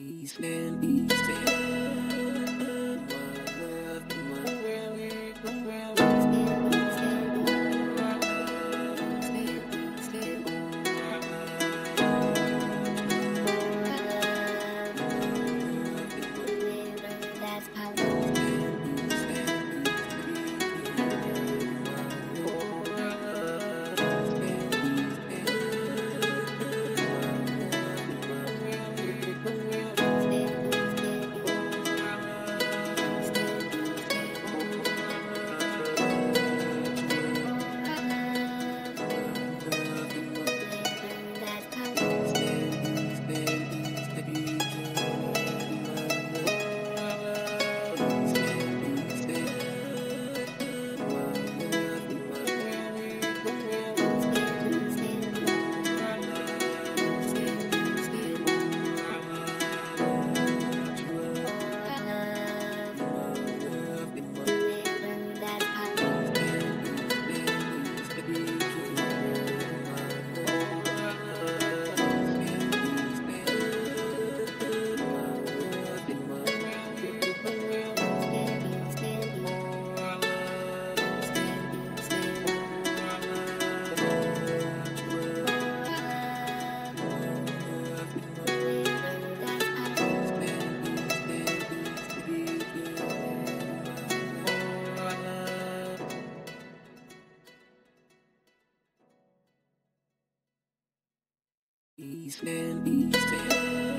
Eastman, Eastman. East End, East End.